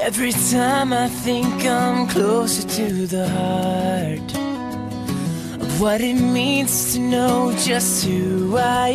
Every time I think I'm closer to the heart of what it means to know just who I